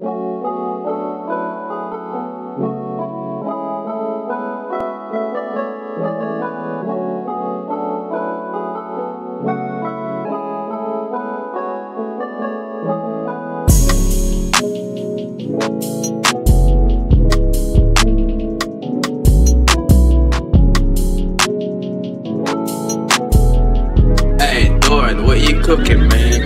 Hey, Doran, what you cooking, man?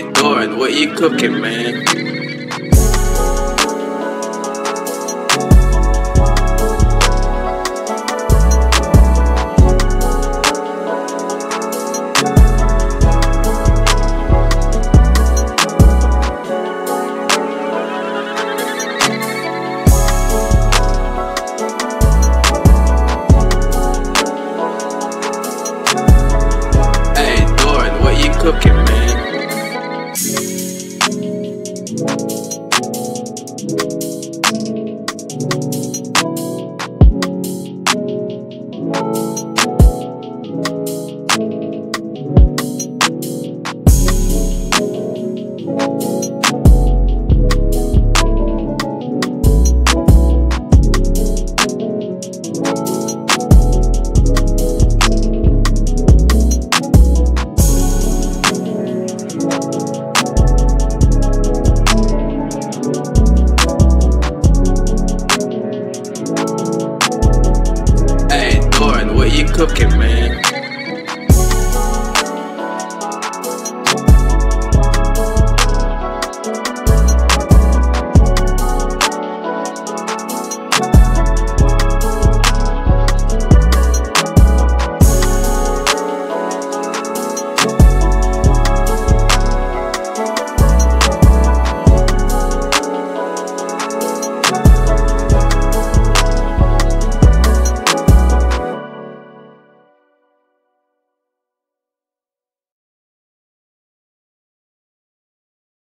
Hey, what you cooking, man? Hey, what you cooking, man? thank you you cooking, man?